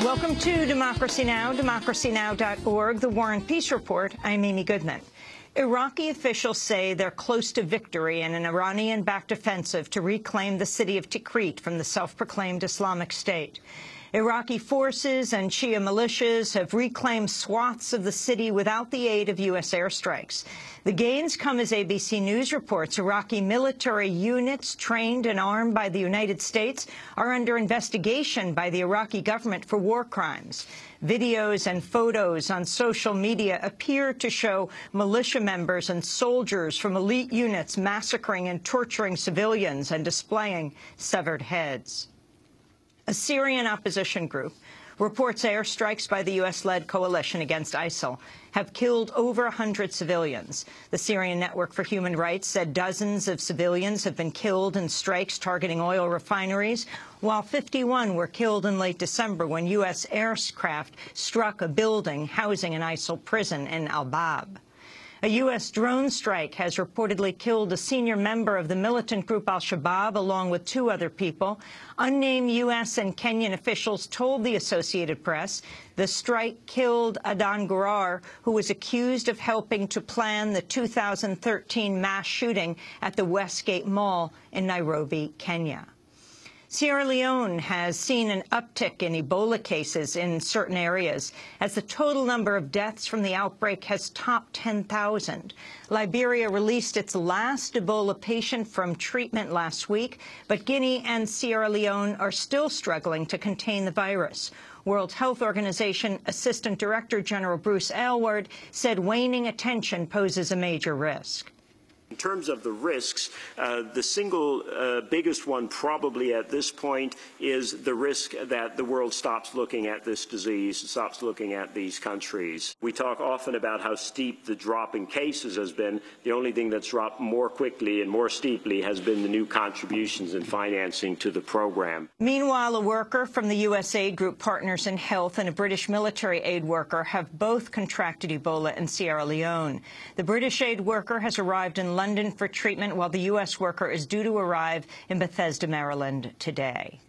Welcome to Democracy Now!, democracynow.org, the War and Peace Report. I'm Amy Goodman. Iraqi officials say they're close to victory in an Iranian-backed offensive to reclaim the city of Tikrit from the self-proclaimed Islamic State. Iraqi forces and Shia militias have reclaimed swaths of the city without the aid of U.S. airstrikes. The gains come as ABC News reports Iraqi military units trained and armed by the United States are under investigation by the Iraqi government for war crimes. Videos and photos on social media appear to show militia members and soldiers from elite units massacring and torturing civilians and displaying severed heads. A Syrian opposition group reports airstrikes by the U.S.-led coalition against ISIL have killed over 100 civilians. The Syrian Network for Human Rights said dozens of civilians have been killed in strikes targeting oil refineries, while 51 were killed in late December when U.S. aircraft struck a building housing an ISIL prison in al-Bab. A U.S. drone strike has reportedly killed a senior member of the militant group al-Shabaab, along with two other people. Unnamed U.S. and Kenyan officials told the Associated Press the strike killed Adan Garar, who was accused of helping to plan the 2013 mass shooting at the Westgate Mall in Nairobi, Kenya. Sierra Leone has seen an uptick in Ebola cases in certain areas as the total number of deaths from the outbreak has topped 10,000. Liberia released its last Ebola patient from treatment last week, but Guinea and Sierra Leone are still struggling to contain the virus. World Health Organization Assistant Director General Bruce Aylward said waning attention poses a major risk. In terms of the risks, uh, the single uh, biggest one probably at this point is the risk that the world stops looking at this disease, stops looking at these countries. We talk often about how steep the drop in cases has been. The only thing that's dropped more quickly and more steeply has been the new contributions and financing to the program. Meanwhile, a worker from the USAID group Partners in Health and a British military aid worker have both contracted Ebola in Sierra Leone. The British aid worker has arrived in London for treatment while the U.S. worker is due to arrive in Bethesda, Maryland today.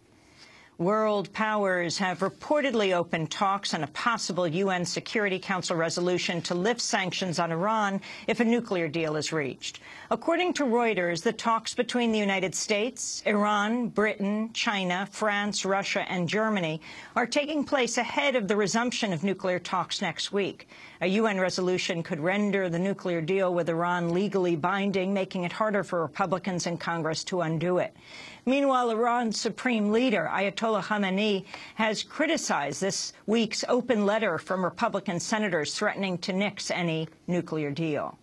World powers have reportedly opened talks on a possible UN Security Council resolution to lift sanctions on Iran if a nuclear deal is reached. According to Reuters, the talks between the United States, Iran, Britain, China, France, Russia and Germany are taking place ahead of the resumption of nuclear talks next week. A UN resolution could render the nuclear deal with Iran legally binding, making it harder for Republicans in Congress to undo it. Meanwhile, Iran's supreme leader, Ayatollah Khamenei, has criticized this week's open letter from Republican senators threatening to nix any nuclear deal.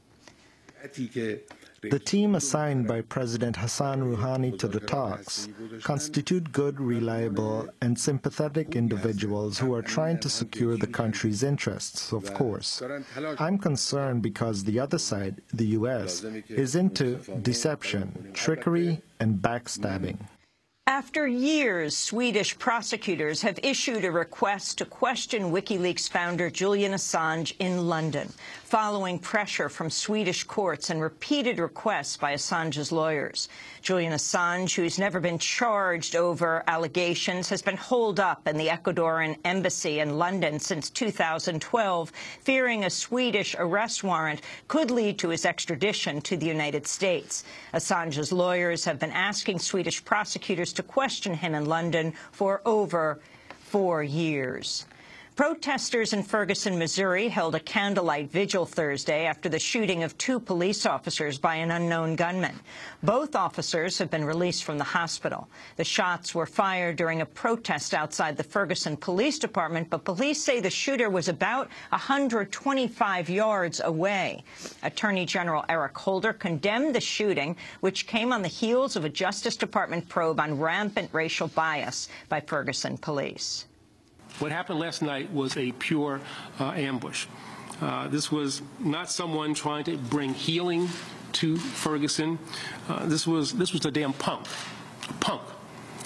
The team assigned by President Hassan Rouhani to the talks constitute good, reliable, and sympathetic individuals who are trying to secure the country's interests, of course. I'm concerned because the other side, the U.S., is into deception, trickery, and backstabbing. After years, Swedish prosecutors have issued a request to question WikiLeaks founder Julian Assange in London, following pressure from Swedish courts and repeated requests by Assange's lawyers. Julian Assange, who's never been charged over allegations, has been holed up in the Ecuadorian embassy in London since 2012, fearing a Swedish arrest warrant could lead to his extradition to the United States. Assange's lawyers have been asking Swedish prosecutors to question him in London for over four years. Protesters in Ferguson, Missouri held a candlelight vigil Thursday after the shooting of two police officers by an unknown gunman. Both officers have been released from the hospital. The shots were fired during a protest outside the Ferguson Police Department, but police say the shooter was about 125 yards away. Attorney General Eric Holder condemned the shooting, which came on the heels of a Justice Department probe on rampant racial bias by Ferguson police. What happened last night was a pure uh, ambush. Uh, this was not someone trying to bring healing to Ferguson. Uh, this was this was a damn punk, a punk,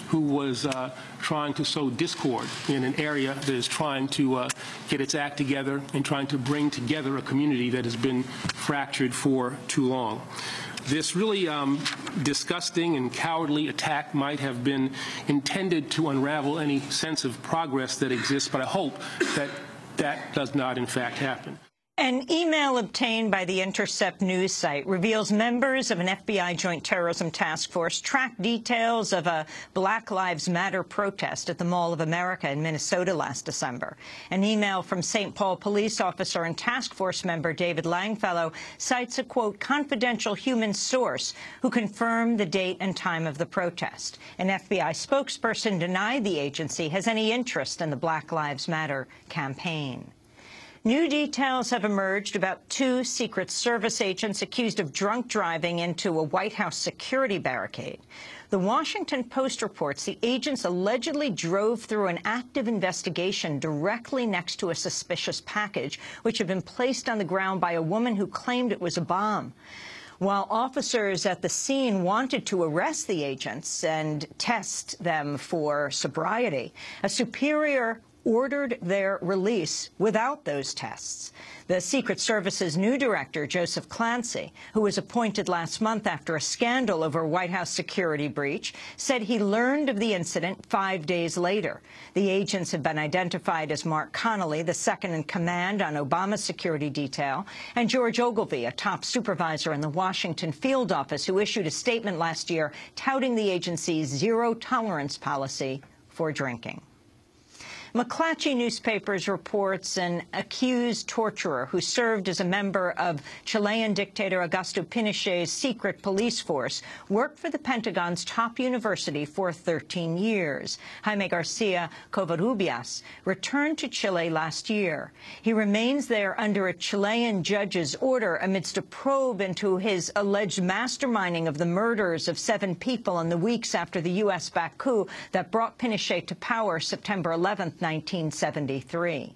who was uh, trying to sow discord in an area that is trying to uh, get its act together and trying to bring together a community that has been fractured for too long. This really um, disgusting and cowardly attack might have been intended to unravel any sense of progress that exists, but I hope that that does not, in fact, happen. An email obtained by the Intercept news site reveals members of an FBI Joint Terrorism Task Force tracked details of a Black Lives Matter protest at the Mall of America in Minnesota last December. An email from St. Paul police officer and task force member David Langfellow cites a, quote, confidential human source who confirmed the date and time of the protest. An FBI spokesperson denied the agency has any interest in the Black Lives Matter campaign. New details have emerged about two Secret Service agents accused of drunk driving into a White House security barricade. The Washington Post reports the agents allegedly drove through an active investigation directly next to a suspicious package, which had been placed on the ground by a woman who claimed it was a bomb. While officers at the scene wanted to arrest the agents and test them for sobriety, a superior ordered their release without those tests. The Secret Service's new director, Joseph Clancy, who was appointed last month after a scandal over White House security breach, said he learned of the incident five days later. The agents have been identified as Mark Connolly, the second-in-command on Obama's security detail, and George Ogilvie, a top supervisor in the Washington field office, who issued a statement last year touting the agency's zero-tolerance policy for drinking. McClatchy Newspapers reports an accused torturer who served as a member of Chilean dictator Augusto Pinochet's secret police force worked for the Pentagon's top university for 13 years. Jaime Garcia Covarrubias returned to Chile last year. He remains there under a Chilean judge's order amidst a probe into his alleged masterminding of the murders of seven people in the weeks after the U.S.-backed coup that brought Pinochet to power September 11th, 1973.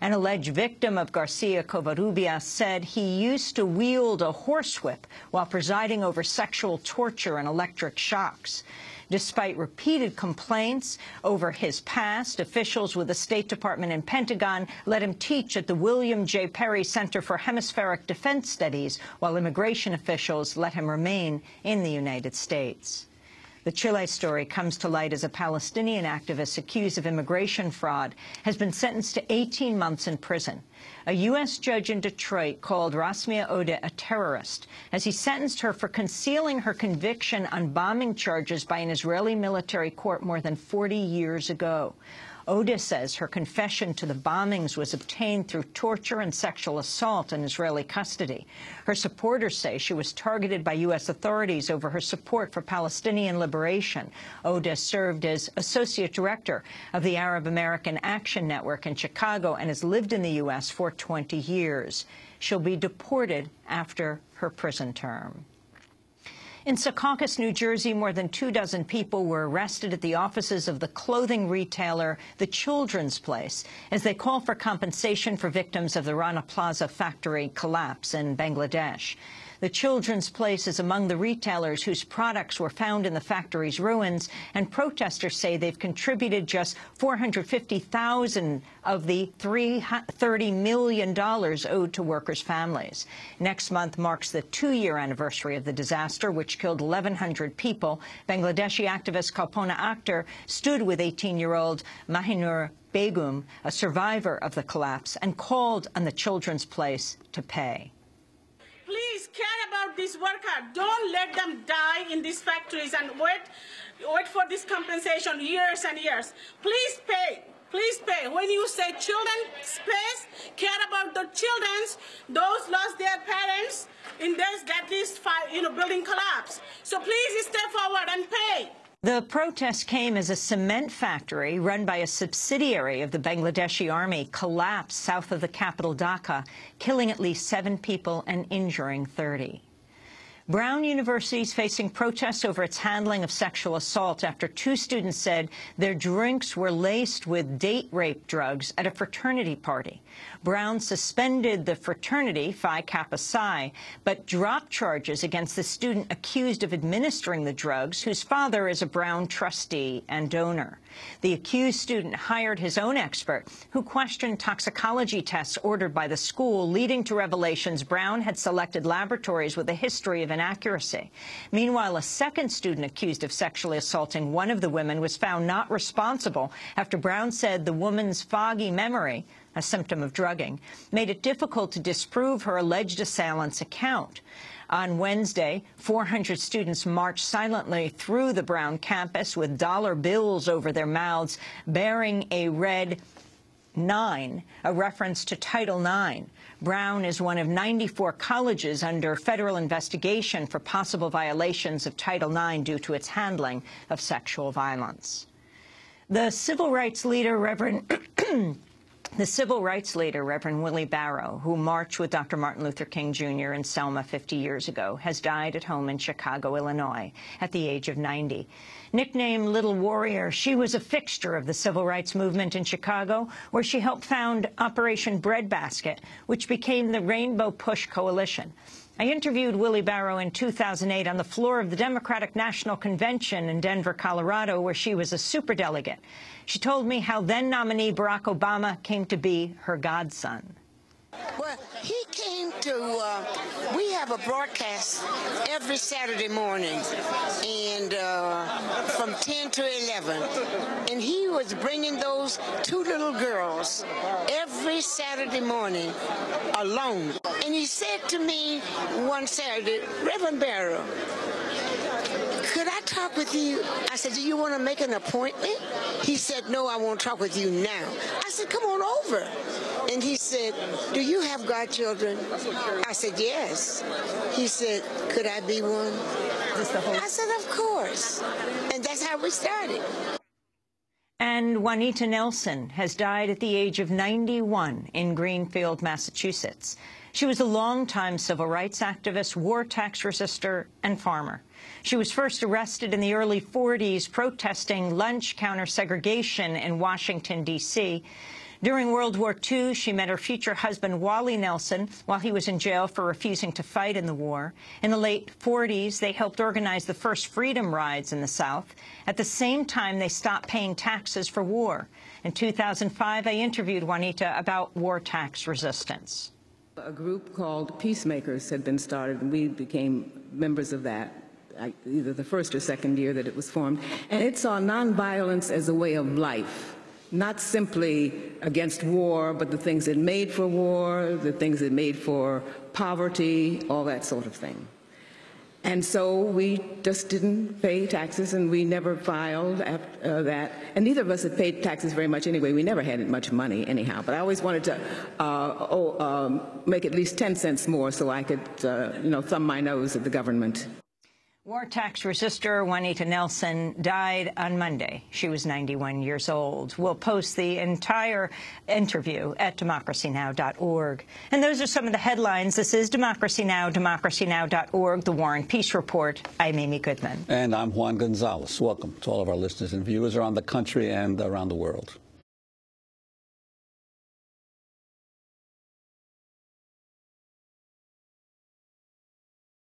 An alleged victim of Garcia Covarrubias said he used to wield a horsewhip while presiding over sexual torture and electric shocks. Despite repeated complaints over his past, officials with the State Department and Pentagon let him teach at the William J. Perry Center for Hemispheric Defense Studies, while immigration officials let him remain in the United States. The Chile story comes to light as a Palestinian activist accused of immigration fraud has been sentenced to 18 months in prison. A U.S. judge in Detroit called Rasmea Odeh a terrorist as he sentenced her for concealing her conviction on bombing charges by an Israeli military court more than 40 years ago. Odeh says her confession to the bombings was obtained through torture and sexual assault in Israeli custody. Her supporters say she was targeted by U.S. authorities over her support for Palestinian liberation. Odeh served as associate director of the Arab American Action Network in Chicago and has lived in the U.S. for 20 years. She'll be deported after her prison term. In Secaucus, New Jersey, more than two dozen people were arrested at the offices of the clothing retailer The Children's Place as they call for compensation for victims of the Rana Plaza factory collapse in Bangladesh. The Children's Place is among the retailers whose products were found in the factory's ruins, and protesters say they've contributed just 450,000 of the $30 million owed to workers' families. Next month marks the two-year anniversary of the disaster, which killed 1,100 people. Bangladeshi activist Kalpona Akter stood with 18-year-old Mahinur Begum, a survivor of the collapse, and called on the Children's Place to pay these workers. Don't let them die in these factories and wait, wait for this compensation years and years. Please pay. Please pay. When you say children space, care about the children, those lost their parents in this, that this you know, building collapse. So please step forward and pay. The protest came as a cement factory run by a subsidiary of the Bangladeshi army collapsed south of the capital Dhaka, killing at least seven people and injuring 30. Brown University is facing protests over its handling of sexual assault after two students said their drinks were laced with date rape drugs at a fraternity party. Brown suspended the fraternity, Phi Kappa Psi, but dropped charges against the student accused of administering the drugs, whose father is a Brown trustee and donor. The accused student hired his own expert, who questioned toxicology tests ordered by the school, leading to revelations Brown had selected laboratories with a history of inaccuracy. Meanwhile, a second student accused of sexually assaulting one of the women was found not responsible after Brown said the woman's foggy memory a symptom of drugging, made it difficult to disprove her alleged assailant's account. On Wednesday, 400 students marched silently through the Brown campus with dollar bills over their mouths, bearing a red 9, a reference to Title IX. Brown is one of 94 colleges under federal investigation for possible violations of Title IX due to its handling of sexual violence. The civil rights leader, Reverend The civil rights leader, Reverend Willie Barrow, who marched with Dr. Martin Luther King Jr. in Selma 50 years ago, has died at home in Chicago, Illinois, at the age of 90. Nicknamed Little Warrior, she was a fixture of the civil rights movement in Chicago, where she helped found Operation Breadbasket, which became the Rainbow Push Coalition. I interviewed Willie Barrow in 2008 on the floor of the Democratic National Convention in Denver, Colorado, where she was a superdelegate. She told me how then-nominee Barack Obama came to be her godson. Well, he came to, uh, we have a broadcast every Saturday morning, and uh, from 10 to 11. And he was bringing those two little girls every Saturday morning alone. And he said to me one Saturday, Reverend Barrow, could I talk with you? I said, do you want to make an appointment? He said, no, I won't talk with you now. I said, come on over. And he said, do you have godchildren? I said, yes. He said, could I be one? I said, of course. And that's how we started. And Juanita Nelson has died at the age of 91 in Greenfield, Massachusetts. She was a longtime civil rights activist, war tax resister, and farmer. She was first arrested in the early 40s protesting lunch counter segregation in Washington, D.C. During World War II, she met her future husband, Wally Nelson, while he was in jail for refusing to fight in the war. In the late 40s, they helped organize the first freedom rides in the South. At the same time, they stopped paying taxes for war. In 2005, I interviewed Juanita about war tax resistance. A group called Peacemakers had been started, and we became members of that either the first or second year that it was formed. And it saw nonviolence as a way of life, not simply against war, but the things it made for war, the things it made for poverty, all that sort of thing. And so we just didn't pay taxes, and we never filed after, uh, that. And neither of us had paid taxes very much anyway. We never had much money anyhow. But I always wanted to uh, oh, um, make at least 10 cents more so I could, uh, you know, thumb my nose at the government. War tax resistor Juanita Nelson died on Monday. She was 91 years old. We'll post the entire interview at democracynow.org. And those are some of the headlines. This is Democracy Now!, democracynow.org, The War and Peace Report. I'm Amy Goodman. And I'm Juan Gonzalez. Welcome to all of our listeners and viewers around the country and around the world.